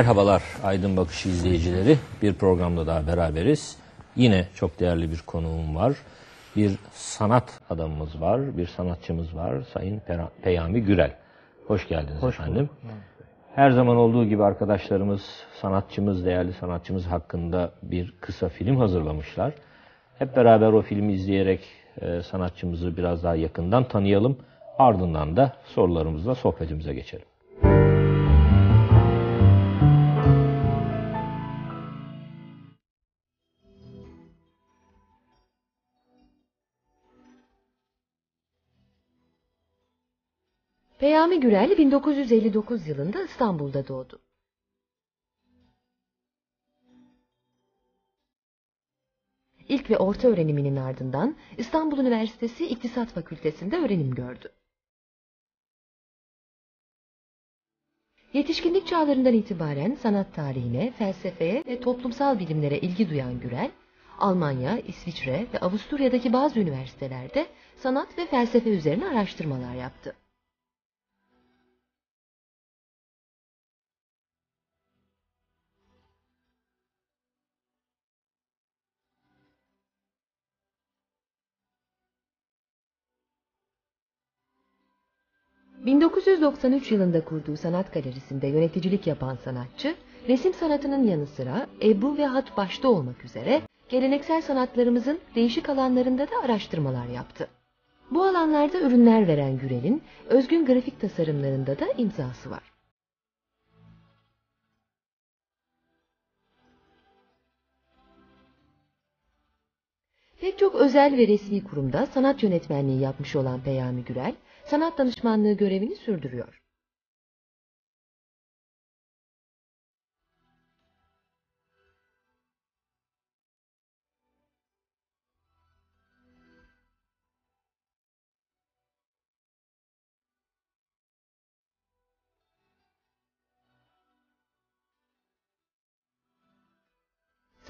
Merhabalar Aydın Bakışı izleyicileri. Bir programda daha beraberiz. Yine çok değerli bir konuğum var. Bir sanat adamımız var, bir sanatçımız var. Sayın Peyami Gürel. Hoş geldiniz efendim. Her zaman olduğu gibi arkadaşlarımız, sanatçımız, değerli sanatçımız hakkında bir kısa film hazırlamışlar. Hep beraber o filmi izleyerek e, sanatçımızı biraz daha yakından tanıyalım. Ardından da sorularımızla sohbetimize geçelim. Peyami Gürel 1959 yılında İstanbul'da doğdu. İlk ve orta öğreniminin ardından İstanbul Üniversitesi İktisat Fakültesi'nde öğrenim gördü. Yetişkinlik çağlarından itibaren sanat tarihine, felsefeye ve toplumsal bilimlere ilgi duyan Gürel, Almanya, İsviçre ve Avusturya'daki bazı üniversitelerde sanat ve felsefe üzerine araştırmalar yaptı. ...1993 yılında kurduğu sanat galerisinde yöneticilik yapan sanatçı... ...resim sanatının yanı sıra Ebru ve hat başta olmak üzere... ...geleneksel sanatlarımızın değişik alanlarında da araştırmalar yaptı. Bu alanlarda ürünler veren Gürel'in... ...özgün grafik tasarımlarında da imzası var. Pek çok özel ve resmi kurumda sanat yönetmenliği yapmış olan Peyami Gürel, sanat danışmanlığı görevini sürdürüyor.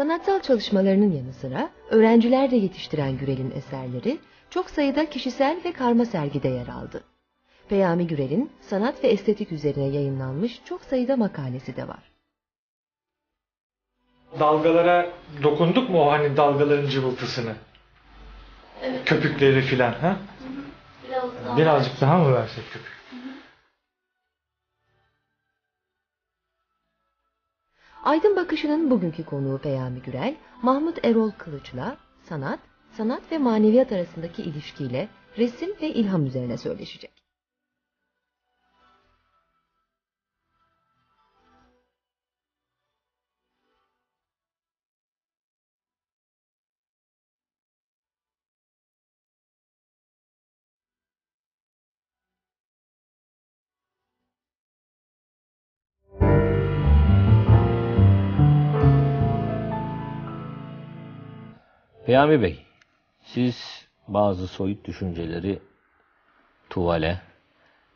Sanatsal çalışmalarının yanı sıra öğrenciler de yetiştiren Gürel'in eserleri çok sayıda kişisel ve karma sergide yer aldı. Peyami Gürel'in sanat ve estetik üzerine yayınlanmış çok sayıda makalesi de var. Dalgalara dokunduk mu o hani dalgaların cıvıltısını? Köpükleri filan ha? Biraz daha. Birazcık daha mı versek köpük? Aydın Bakışı'nın bugünkü konuğu Peyami Gürel, Mahmut Erol Kılıç'la sanat, sanat ve maneviyat arasındaki ilişkiyle resim ve ilham üzerine söyleşecek. Peyami Bey, siz bazı soyut düşünceleri tuvale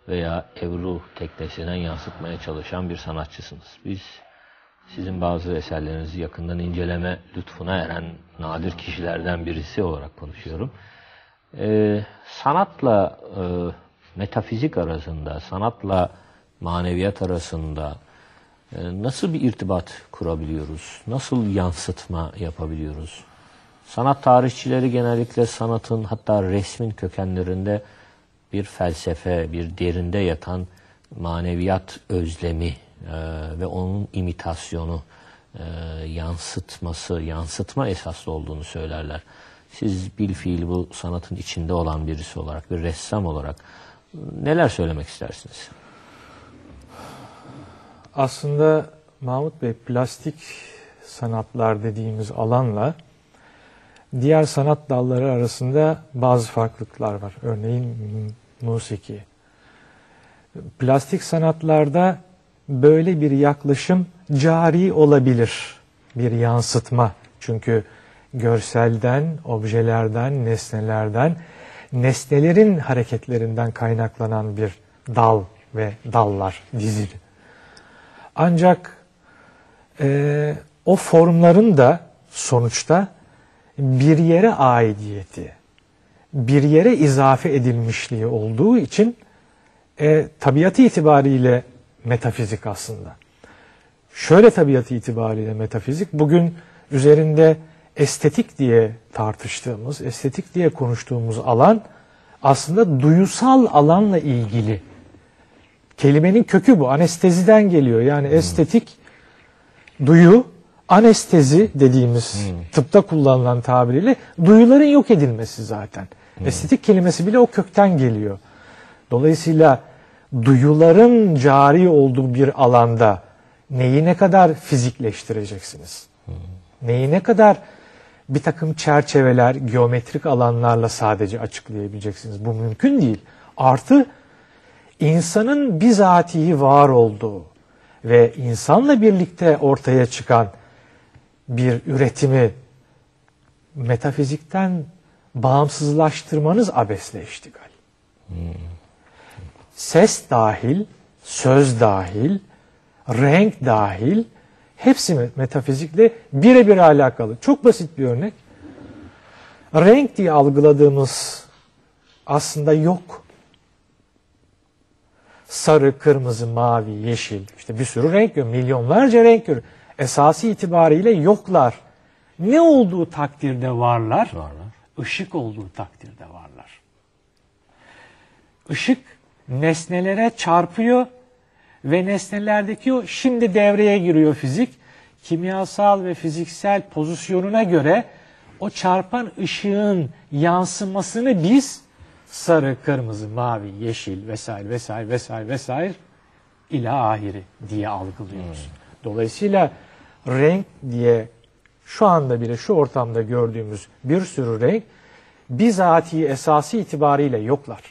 veya evru teknesinden yansıtmaya çalışan bir sanatçısınız. Biz sizin bazı eserlerinizi yakından inceleme lütfuna eren nadir kişilerden birisi olarak konuşuyorum. Ee, sanatla e, metafizik arasında, sanatla maneviyat arasında e, nasıl bir irtibat kurabiliyoruz? Nasıl yansıtma yapabiliyoruz? Sanat tarihçileri genellikle sanatın hatta resmin kökenlerinde bir felsefe, bir derinde yatan maneviyat özlemi e, ve onun imitasyonu, e, yansıtması, yansıtma esaslı olduğunu söylerler. Siz bil fiil bu sanatın içinde olan birisi olarak, bir ressam olarak neler söylemek istersiniz? Aslında Mahmut Bey plastik sanatlar dediğimiz alanla diğer sanat dalları arasında bazı farklılıklar var. Örneğin musiki. Plastik sanatlarda böyle bir yaklaşım cari olabilir. Bir yansıtma. Çünkü görselden, objelerden, nesnelerden, nesnelerin hareketlerinden kaynaklanan bir dal ve dallar dizili. Ancak e, o formların da sonuçta bir yere aidiyeti, bir yere izafe edilmişliği olduğu için e, tabiatı itibariyle metafizik aslında. Şöyle tabiatı itibariyle metafizik, bugün üzerinde estetik diye tartıştığımız, estetik diye konuştuğumuz alan aslında duyusal alanla ilgili. Kelimenin kökü bu, anesteziden geliyor. Yani estetik, duyu, anestezi dediğimiz tıpta kullanılan tabiriyle duyuların yok edilmesi zaten. Estetik kelimesi bile o kökten geliyor. Dolayısıyla duyuların cari olduğu bir alanda neyi ne kadar fizikleştireceksiniz? Neyi ne kadar bir takım çerçeveler, geometrik alanlarla sadece açıklayabileceksiniz? Bu mümkün değil. Artı insanın bizatihi var olduğu ve insanla birlikte ortaya çıkan bir üretimi metafizikten bağımsızlaştırmanız abesle iştigal. Ses dahil, söz dahil, renk dahil hepsi metafizikle birebir alakalı. Çok basit bir örnek. Renk diye algıladığımız aslında yok. Sarı, kırmızı, mavi, yeşil işte bir sürü renk gör, milyonlarca renk gör. Esası itibariyle yoklar. Ne olduğu takdirde varlar? Varlar. Işık olduğu takdirde varlar. Işık nesnelere çarpıyor ve nesnelerdeki o şimdi devreye giriyor fizik. Kimyasal ve fiziksel pozisyonuna göre o çarpan ışığın yansımasını biz sarı, kırmızı, mavi, yeşil vesaire vesaire vesaire vesaire ila ahiri diye algılıyoruz. Dolayısıyla renk diye şu anda bile şu ortamda gördüğümüz bir sürü renk bizatihi esası itibariyle yoklar.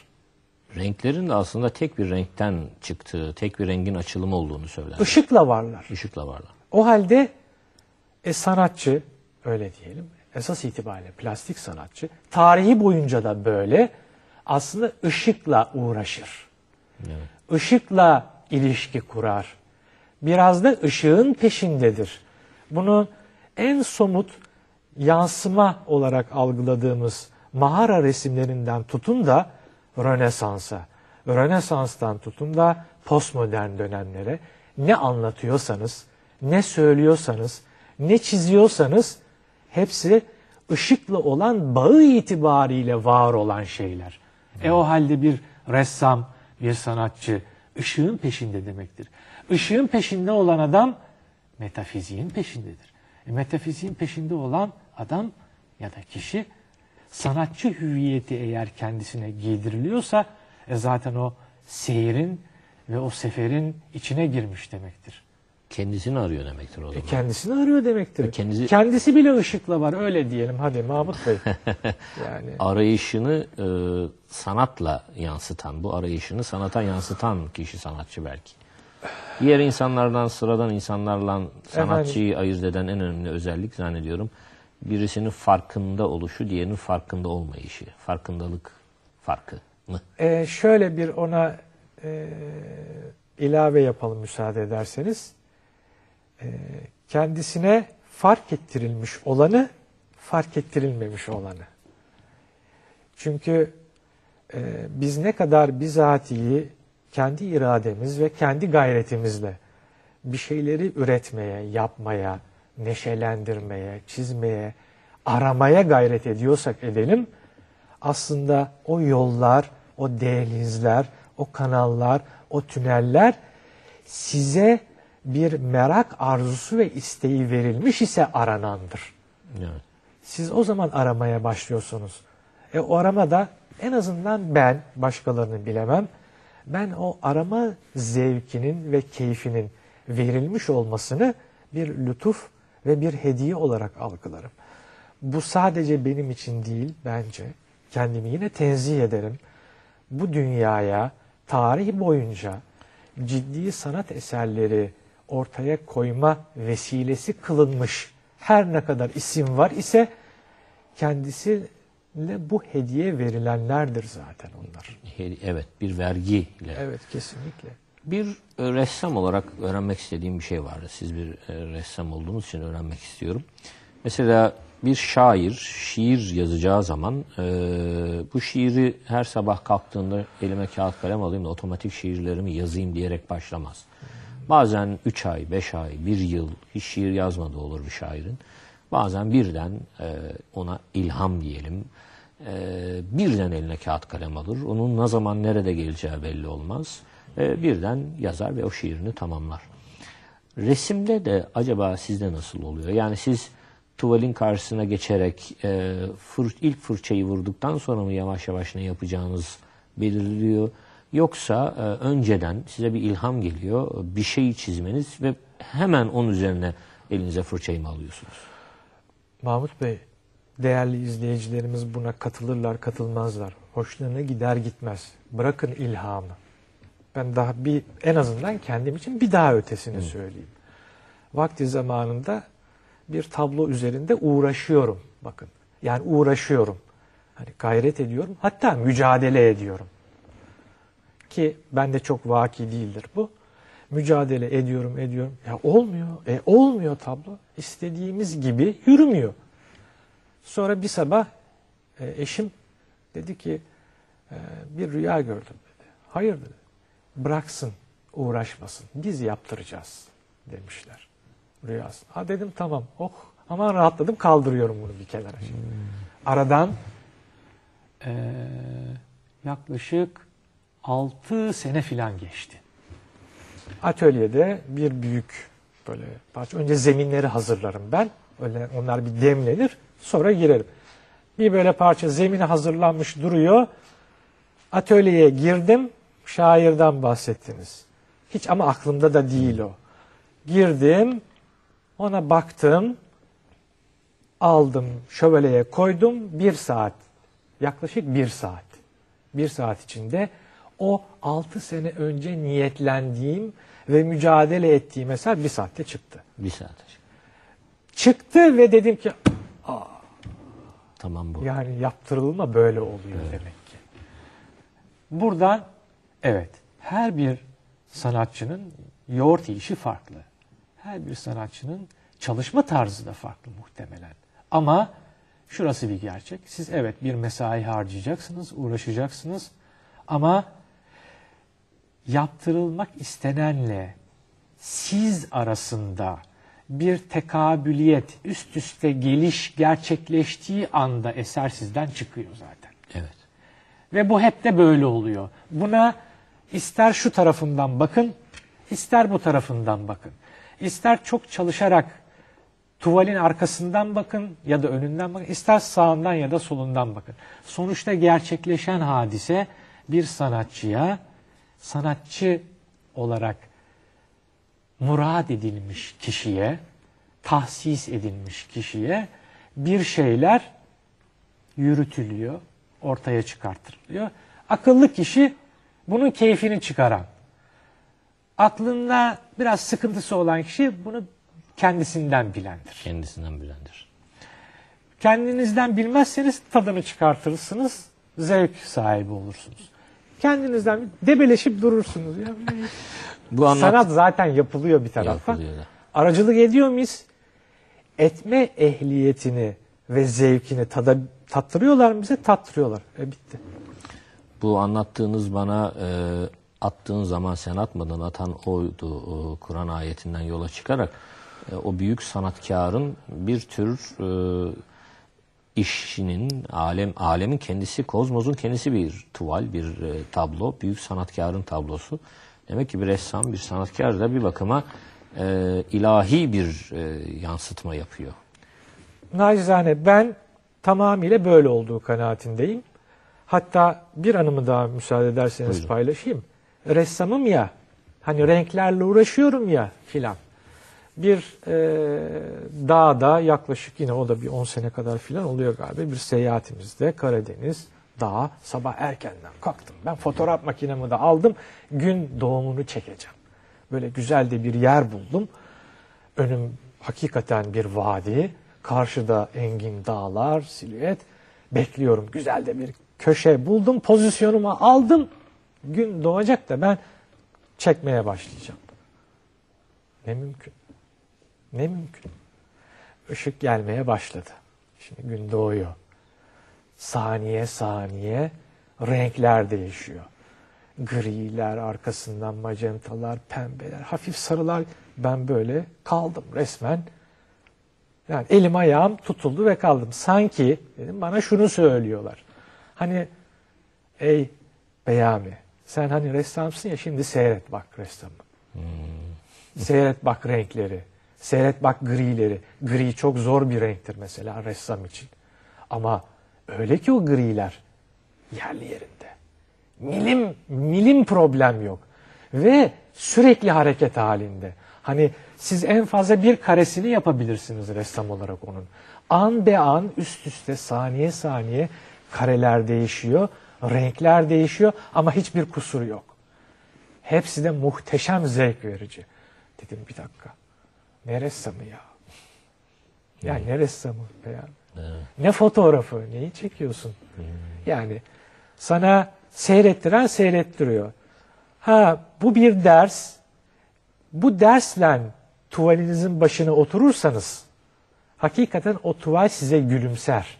Renklerin de aslında tek bir renkten çıktığı, tek bir rengin açılımı olduğunu söyler. Işıkla varlar. Işıkla varlar. O halde e, sanatçı öyle diyelim esas itibariyle plastik sanatçı tarihi boyunca da böyle aslında ışıkla uğraşır. Işıkla ilişki kurar. Biraz da ışığın peşindedir. Bunu en somut yansıma olarak algıladığımız mağara resimlerinden tutun da Rönesans'a, Rönesans'tan tutun da postmodern dönemlere ne anlatıyorsanız, ne söylüyorsanız, ne çiziyorsanız hepsi ışıkla olan bağı itibariyle var olan şeyler. E o halde bir ressam, bir sanatçı ışığın peşinde demektir. Işığın peşinde olan adam metafiziğin peşindedir. E, metafiziğin peşinde olan adam ya da kişi sanatçı hüviyeti eğer kendisine giydiriliyorsa e, zaten o seyrin ve o seferin içine girmiş demektir. Kendisini arıyor demektir o E, zaman. kendisini arıyor demektir. E, kendisi- Kendisi bile ışıkla var öyle diyelim hadi Mahmut Bey. yani Arayışını e, sanatla yansıtan, bu arayışını sanata yansıtan kişi sanatçı belki. Diğer insanlardan, sıradan insanlarla sanatçıyı ayırt eden en önemli özellik zannediyorum. Birisinin farkında oluşu, diğerinin farkında olmayışı. Farkındalık farkı mı? e, şöyle bir ona e, ilave yapalım müsaade ederseniz. E, kendisine fark ettirilmiş olanı, fark ettirilmemiş olanı. Çünkü e, biz ne kadar bizatihi kendi irademiz ve kendi gayretimizle bir şeyleri üretmeye, yapmaya, neşelendirmeye, çizmeye, aramaya gayret ediyorsak edelim, aslında o yollar, o dehlizler, o kanallar, o tüneller size bir merak arzusu ve isteği verilmiş ise aranandır. Evet. Siz o zaman aramaya başlıyorsunuz. E o aramada en azından ben, başkalarını bilemem, ben o arama zevkinin ve keyfinin verilmiş olmasını bir lütuf ve bir hediye olarak algılarım. Bu sadece benim için değil bence. Kendimi yine tenzih ederim. Bu dünyaya tarih boyunca ciddi sanat eserleri ortaya koyma vesilesi kılınmış her ne kadar isim var ise kendisiyle bu hediye verilenlerdir zaten onlar. Evet, bir vergiyle. Evet kesinlikle. Bir e, ressam olarak öğrenmek istediğim bir şey vardı. Siz bir e, ressam olduğunuz için öğrenmek istiyorum. Mesela bir şair şiir yazacağı zaman e, bu şiiri her sabah kalktığında elime kağıt kalem alayım da otomatik şiirlerimi yazayım diyerek başlamaz. Bazen 3 ay, 5 ay, 1 yıl hiç şiir yazmadığı olur bir şairin. Bazen birden e, ona ilham diyelim. E, birden eline kağıt kalem alır. Onun ne zaman nerede geleceği belli olmaz. E, birden yazar ve o şiirini tamamlar. Resimde de acaba sizde nasıl oluyor? Yani siz tuvalin karşısına geçerek ilk fırçayı vurduktan sonra mı yavaş yavaş ne yapacağınız belirliyor? Yoksa önceden size bir ilham geliyor, bir şeyi çizmeniz ve hemen onun üzerine elinize fırçayı mı alıyorsunuz? Mahmut Bey, değerli izleyicilerimiz buna katılırlar, katılmazlar. Hoşlarına gider gitmez. Bırakın ilhamı. Ben daha bir en azından kendim için bir daha ötesini söyleyeyim. Vakti zamanında bir tablo üzerinde uğraşıyorum. Bakın. Yani uğraşıyorum. Hani gayret ediyorum. Hatta mücadele ediyorum. Ki bende çok vaki değildir bu. Mücadele ediyorum, ediyorum. Ya olmuyor. E olmuyor tablo. İstediğimiz gibi yürümüyor. Sonra bir sabah e, eşim dedi ki e, bir rüya gördüm dedi. Hayır dedi. Bıraksın, uğraşmasın. Biz yaptıracağız demişler rüyasında. Ha dedim tamam. Oh aman rahatladım kaldırıyorum bunu bir kenara. Şimdi. Aradan e, yaklaşık 6 sene filan geçti. Atölyede bir büyük böyle parça. Önce zeminleri hazırlarım ben. Öyle onlar bir demlenir. Sonra girerim. Bir böyle parça zemini hazırlanmış duruyor. Atölyeye girdim. Şairden bahsettiniz. Hiç ama aklımda da değil o. Girdim. Ona baktım. Aldım. Şövaleye koydum. Bir saat. Yaklaşık bir saat. Bir saat içinde o altı sene önce niyetlendiğim ve mücadele ettiğim eser bir saatte çıktı. Bir saat. Çıktı ve dedim ki Tamam bu. yani yaptırılma böyle oluyor demek ki. Buradan evet her bir sanatçının yoğurt işi farklı. Her bir sanatçının çalışma tarzı da farklı muhtemelen. Ama şurası bir gerçek. Siz evet bir mesai harcayacaksınız, uğraşacaksınız ama yaptırılmak istenenle siz arasında bir tekabüliyet, üst üste geliş gerçekleştiği anda eser sizden çıkıyor zaten. Evet. Ve bu hep de böyle oluyor. Buna ister şu tarafından bakın, ister bu tarafından bakın. İster çok çalışarak tuvalin arkasından bakın ya da önünden bakın, ister sağından ya da solundan bakın. Sonuçta gerçekleşen hadise bir sanatçıya sanatçı olarak murad edilmiş kişiye, tahsis edilmiş kişiye bir şeyler yürütülüyor, ortaya çıkartılıyor. Akıllı kişi bunun keyfini çıkaran. Aklında biraz sıkıntısı olan kişi bunu kendisinden bilendir. Kendisinden bilendir. Kendinizden bilmezseniz tadını çıkartırsınız, zevk sahibi olursunuz. Kendinizden debeleşip durursunuz. Ya. Bu anlat Sanat zaten yapılıyor bir tarafa. Yapılıyor. Aracılık ediyor muyuz? Etme ehliyetini ve zevkini tada, tattırıyorlar mı bize? Tattırıyorlar. E bitti. Bu anlattığınız bana e, attığın zaman sen atmadan atan oydu e, Kur'an ayetinden yola çıkarak e, o büyük sanatkarın bir tür e, işinin alem alemin kendisi kozmosun kendisi bir tuval bir e, tablo büyük sanatkarın tablosu demek ki bir ressam bir sanatkar da bir bakıma e, ilahi bir e, yansıtma yapıyor. Nacizane ben tamamıyla böyle olduğu kanaatindeyim. Hatta bir anımı daha müsaade ederseniz Buyurun. paylaşayım. Ressamım ya, hani renklerle uğraşıyorum ya filan. Bir e, dağda yaklaşık yine o da bir 10 sene kadar filan oluyor galiba bir seyahatimizde Karadeniz dağ sabah erkenden kalktım. Ben fotoğraf makinemi de aldım. Gün doğumunu çekeceğim. Böyle güzel de bir yer buldum. Önüm hakikaten bir vadi. Karşıda engin dağlar, silüet. Bekliyorum. Güzel de bir köşe buldum. Pozisyonumu aldım. Gün doğacak da ben çekmeye başlayacağım. Ne mümkün. Ne mümkün. Işık gelmeye başladı. Şimdi gün doğuyor. Saniye saniye renkler değişiyor. Griler, arkasından magentalar, pembeler, hafif sarılar. Ben böyle kaldım resmen. Yani elim ayağım tutuldu ve kaldım. Sanki dedim bana şunu söylüyorlar. Hani ey Beyami sen hani ressamsın ya şimdi seyret bak ressamı. Seyret bak renkleri. Seyret bak grileri. Gri çok zor bir renktir mesela ressam için. Ama öyle ki o griler yerli yerinde. Milim, milim problem yok. Ve sürekli hareket halinde. Hani siz en fazla bir karesini yapabilirsiniz ressam olarak onun. An be an üst üste saniye saniye kareler değişiyor, renkler değişiyor ama hiçbir kusur yok. Hepsi de muhteşem zevk verici. Dedim bir dakika. Ne ressamı ya? Ya ne ressamı ya? Ne fotoğrafı? Neyi çekiyorsun? Yani sana seyrettiren seyrettiriyor. Ha bu bir ders. Bu dersle tuvalinizin başına oturursanız hakikaten o tuval size gülümser.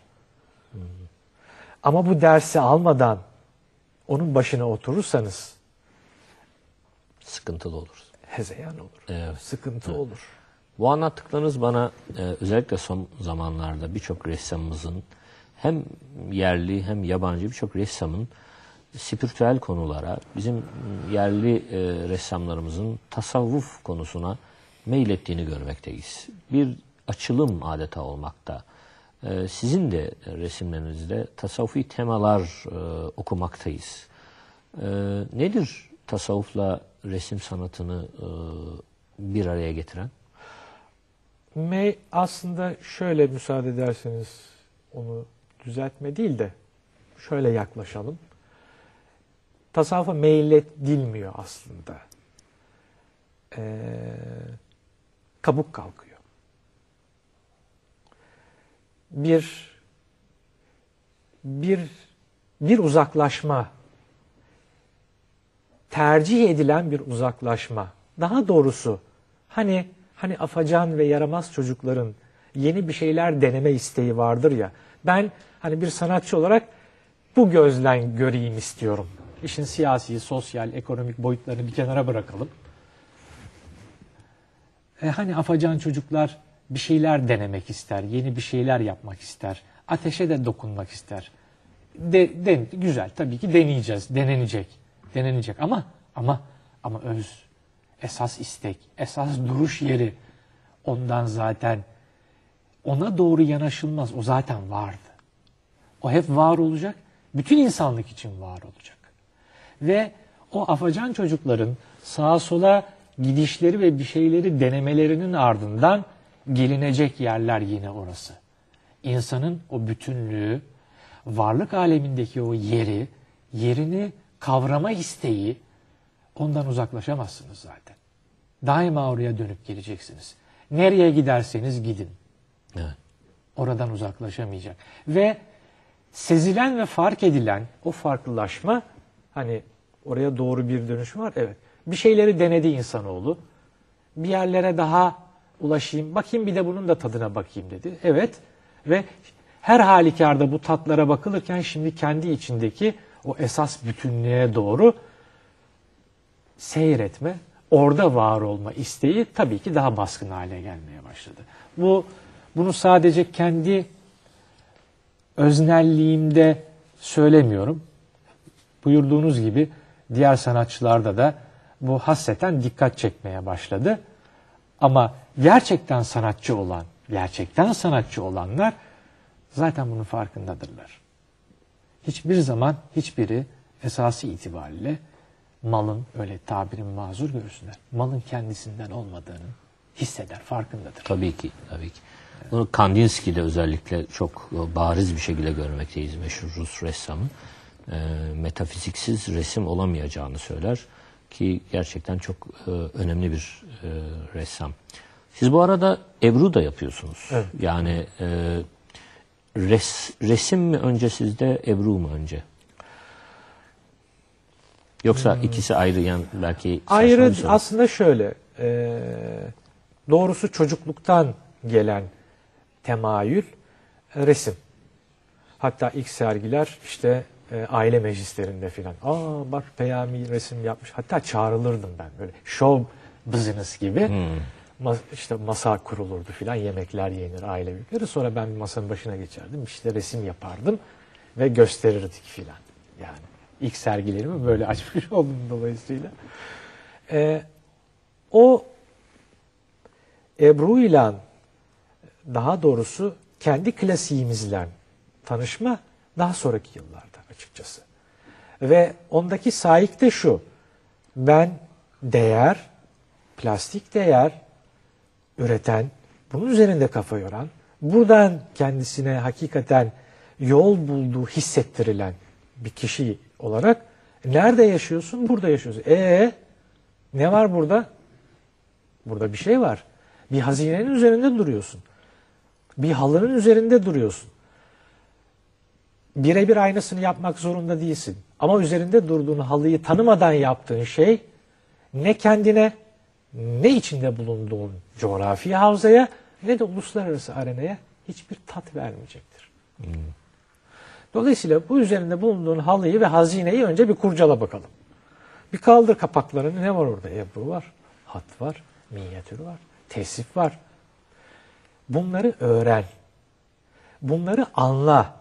Ama bu dersi almadan onun başına oturursanız Sıkıntılı olur. hezeyan olur. Evet. Sıkıntı olur. Bu anlattıklarınız bana e, özellikle son zamanlarda birçok ressamımızın hem yerli hem yabancı birçok ressamın spiritüel konulara, bizim yerli e, ressamlarımızın tasavvuf konusuna meylettiğini görmekteyiz. Bir açılım adeta olmakta. E, sizin de resimlerinizde tasavvufi temalar e, okumaktayız. E, nedir tasavvufla resim sanatını e, bir araya getiren? May aslında şöyle müsaade ederseniz onu düzeltme değil de şöyle yaklaşalım. Tasavvufa meylettilmiyor aslında. Ee, kabuk kalkıyor. Bir bir bir uzaklaşma tercih edilen bir uzaklaşma. Daha doğrusu hani hani afacan ve yaramaz çocukların yeni bir şeyler deneme isteği vardır ya. Ben hani bir sanatçı olarak bu gözlen göreyim istiyorum. İşin siyasi, sosyal, ekonomik boyutlarını bir kenara bırakalım. E hani afacan çocuklar bir şeyler denemek ister, yeni bir şeyler yapmak ister, ateşe de dokunmak ister. De, de, güzel tabii ki deneyeceğiz, denenecek, denenecek ama ama ama öz, esas istek, esas duruş yeri ondan zaten ona doğru yanaşılmaz. O zaten vardı. O hep var olacak. Bütün insanlık için var olacak. Ve o afacan çocukların sağa sola gidişleri ve bir şeyleri denemelerinin ardından gelinecek yerler yine orası. İnsanın o bütünlüğü, varlık alemindeki o yeri, yerini kavrama isteği ondan uzaklaşamazsınız zaten. Daima oraya dönüp geleceksiniz. Nereye giderseniz gidin. Evet. Oradan uzaklaşamayacak. Ve sezilen ve fark edilen o farklılaşma hani oraya doğru bir dönüş var. Evet. Bir şeyleri denedi insanoğlu. Bir yerlere daha ulaşayım. Bakayım bir de bunun da tadına bakayım dedi. Evet. Ve her halükarda bu tatlara bakılırken şimdi kendi içindeki o esas bütünlüğe doğru seyretme, orada var olma isteği tabii ki daha baskın hale gelmeye başladı. Bu bunu sadece kendi öznelliğimde söylemiyorum. Buyurduğunuz gibi diğer sanatçılarda da bu hasreten dikkat çekmeye başladı. Ama gerçekten sanatçı olan, gerçekten sanatçı olanlar zaten bunun farkındadırlar. Hiçbir zaman hiçbiri esası itibariyle malın öyle tabirin mazur görsünler. Malın kendisinden olmadığını hisseder, farkındadır. Tabii ki, tabii ki. Bunu Kandinsky'de özellikle çok e, bariz bir şekilde görmekteyiz meşhur Rus ressamın. E, metafiziksiz resim olamayacağını söyler ki gerçekten çok e, önemli bir e, ressam. Siz bu arada Ebru da yapıyorsunuz. Evet. Yani e, res, resim mi önce sizde, Ebru mu önce? Yoksa ikisi ayrı yani belki Ayrı soru. aslında şöyle, e, doğrusu çocukluktan gelen temayül, resim. Hatta ilk sergiler işte e, aile meclislerinde filan. Aa bak Peyami resim yapmış. Hatta çağrılırdım ben böyle show business gibi. Ma- işte masa kurulurdu filan. Yemekler yenir aile büyükleri. Sonra ben masanın başına geçerdim. işte resim yapardım ve gösterirdik filan. Yani ilk sergilerimi böyle açmış oldum dolayısıyla. E, o Ebru ile daha doğrusu kendi klasiğimizle tanışma daha sonraki yıllarda açıkçası. Ve ondaki sahip de şu. Ben değer, plastik değer üreten, bunun üzerinde kafa yoran, buradan kendisine hakikaten yol bulduğu hissettirilen bir kişi olarak nerede yaşıyorsun? Burada yaşıyorsun. E ne var burada? Burada bir şey var. Bir hazinenin üzerinde duruyorsun. Bir halının üzerinde duruyorsun. Birebir aynısını yapmak zorunda değilsin. Ama üzerinde durduğun halıyı tanımadan yaptığın şey ne kendine ne içinde bulunduğun coğrafi havzaya ne de uluslararası arenaya hiçbir tat vermeyecektir. Dolayısıyla bu üzerinde bulunduğun halıyı ve hazineyi önce bir kurcala bakalım. Bir kaldır kapaklarını ne var orada? Ebru var, hat var, minyatür var, tesip var. Bunları öğren. Bunları anla.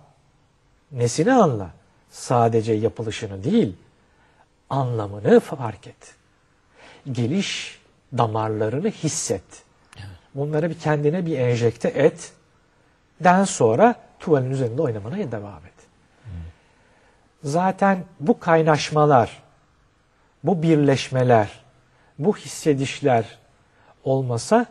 Nesini anla? Sadece yapılışını değil, anlamını fark et. Geliş damarlarını hisset. Bunları bir kendine bir enjekte et. Den sonra tuvalin üzerinde oynamana devam et. Zaten bu kaynaşmalar, bu birleşmeler, bu hissedişler olmasa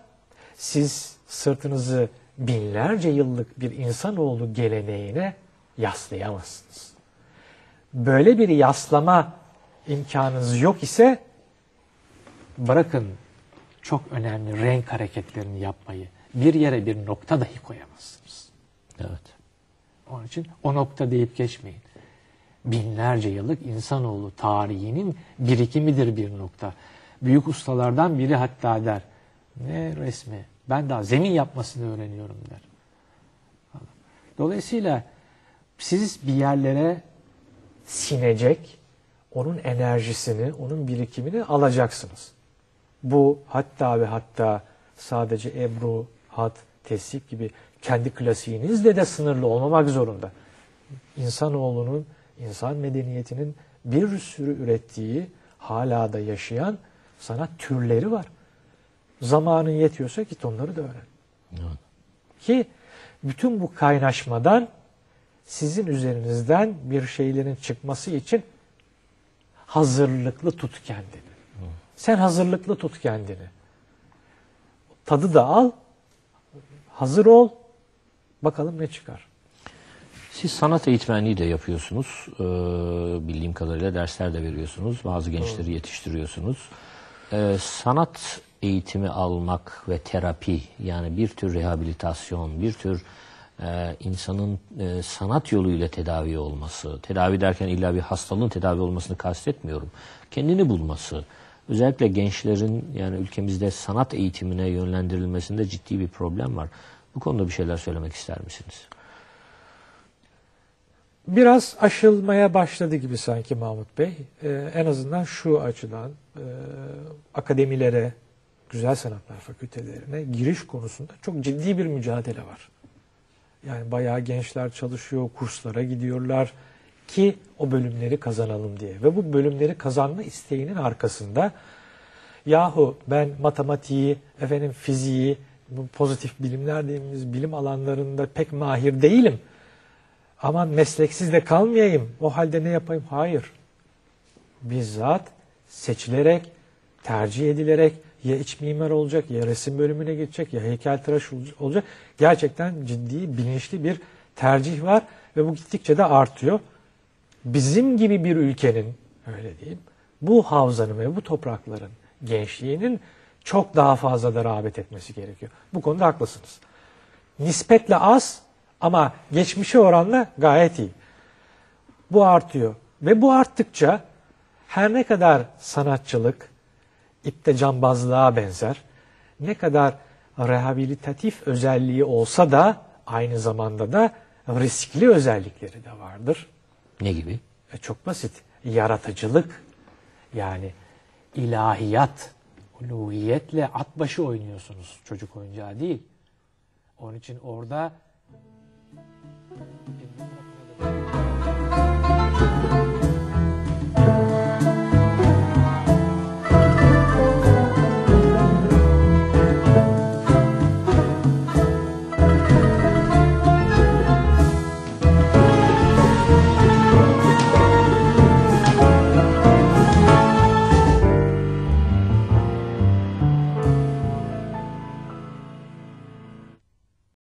siz sırtınızı binlerce yıllık bir insanoğlu geleneğine yaslayamazsınız. Böyle bir yaslama imkanınız yok ise bırakın çok önemli renk hareketlerini yapmayı. Bir yere bir nokta dahi koyamazsınız. Evet. Onun için o nokta deyip geçmeyin. Binlerce yıllık insanoğlu tarihinin birikimidir bir nokta. Büyük ustalardan biri hatta der. Ne resmi? Ben daha zemin yapmasını öğreniyorum der. Dolayısıyla siz bir yerlere sinecek, onun enerjisini, onun birikimini alacaksınız. Bu hatta ve hatta sadece Ebru, Hat, Tesip gibi kendi klasiğinizle de sınırlı olmamak zorunda. İnsanoğlunun, insan medeniyetinin bir sürü ürettiği, hala da yaşayan sanat türleri var. Zamanın yetiyorsa git onları da öğren. Evet. Ki bütün bu kaynaşmadan sizin üzerinizden bir şeylerin çıkması için hazırlıklı tut kendini. Sen hazırlıklı tut kendini. Tadı da al, hazır ol, bakalım ne çıkar. Siz sanat eğitmenliği de yapıyorsunuz. Ee, bildiğim kadarıyla dersler de veriyorsunuz. Bazı gençleri yetiştiriyorsunuz. Ee, sanat eğitimi almak ve terapi yani bir tür rehabilitasyon, bir tür e, insanın e, sanat yoluyla tedavi olması, tedavi derken illa bir hastalığın tedavi olmasını kastetmiyorum. Kendini bulması, özellikle gençlerin yani ülkemizde sanat eğitimine yönlendirilmesinde ciddi bir problem var. Bu konuda bir şeyler söylemek ister misiniz? Biraz aşılmaya başladı gibi sanki Mahmut Bey. Ee, en azından şu açıdan e, akademilere, güzel sanatlar fakültelerine giriş konusunda çok ciddi bir mücadele var. Yani bayağı gençler çalışıyor, kurslara gidiyorlar ki o bölümleri kazanalım diye. Ve bu bölümleri kazanma isteğinin arkasında yahu ben matematiği, efendim fiziği, pozitif bilimler dediğimiz bilim alanlarında pek mahir değilim. Aman mesleksiz de kalmayayım. O halde ne yapayım? Hayır. Bizzat seçilerek, tercih edilerek ya iç mimar olacak, ya resim bölümüne geçecek, ya heykeltıraş olacak. Gerçekten ciddi, bilinçli bir tercih var ve bu gittikçe de artıyor. Bizim gibi bir ülkenin, öyle diyeyim, bu havzanın ve bu toprakların gençliğinin çok daha fazla da rağbet etmesi gerekiyor. Bu konuda haklısınız. Nispetle az ama geçmişe oranla gayet iyi. Bu artıyor. Ve bu arttıkça her ne kadar sanatçılık ipte cambazlığa benzer, ne kadar rehabilitatif özelliği olsa da aynı zamanda da riskli özellikleri de vardır. Ne gibi? E, çok basit. Yaratıcılık yani ilahiyat, uluhiyetle at başı oynuyorsunuz. Çocuk oyuncağı değil. Onun için orada Thank you.